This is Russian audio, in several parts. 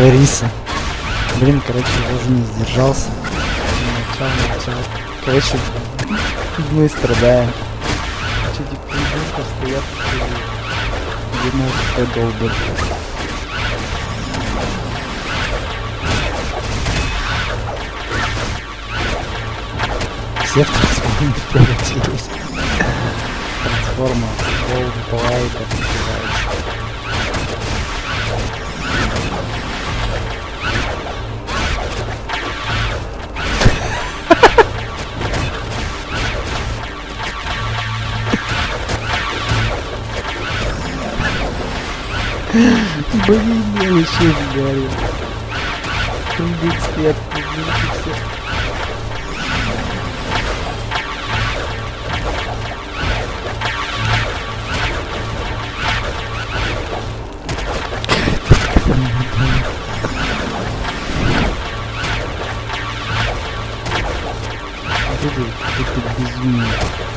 Клариса. Блин, короче, я уже не сдержался. Молчал, молчал. Короче, мы страдаем. Че, единство стоят, видно, что долбит. Все в трансформе превратились. Трансформа, Gold Light, как Блин, я вообще сгорел. Убить. Это, это безумие.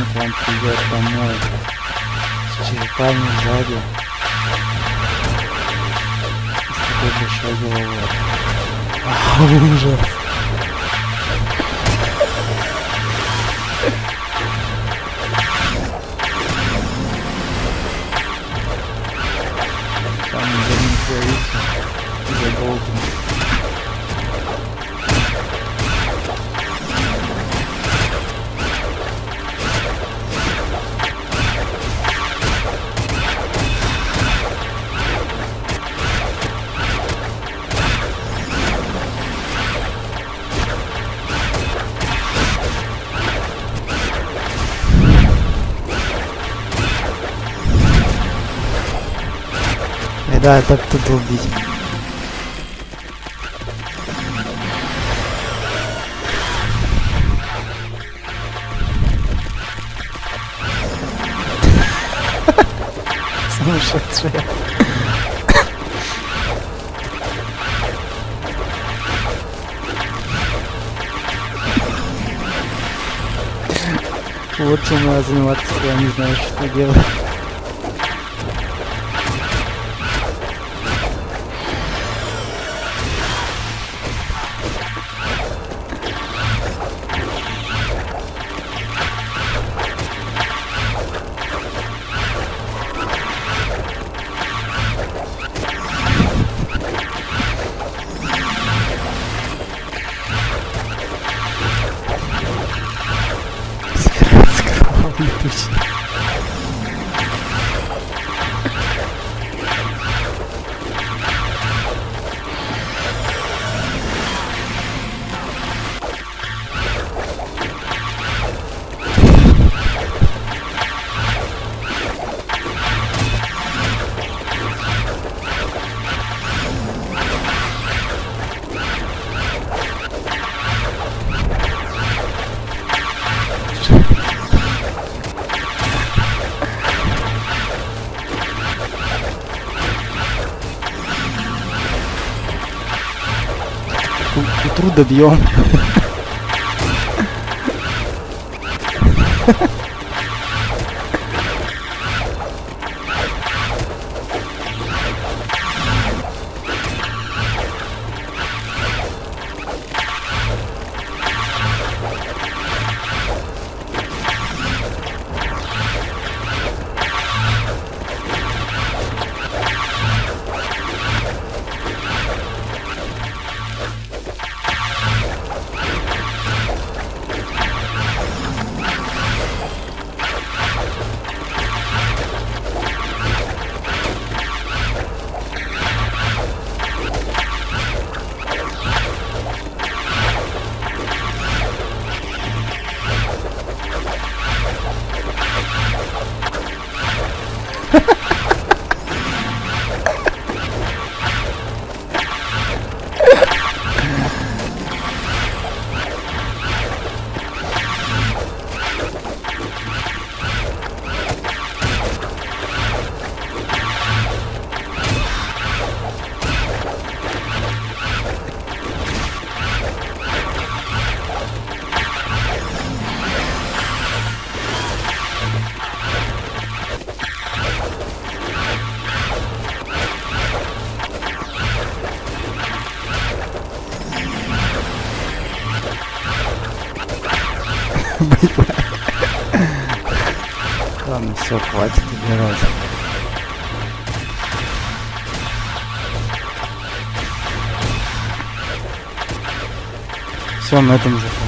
Ножами к вам придет домой. С черепами сзади. И с такой большой головой. А, ужас. Там не творится. За голдом. Да, так тут долбить. Сумасшедшая. Вот чем надо заниматься, когда не знаешь, что делать. К утру Ладно, все, хватит убирать. Все, на этом закончим.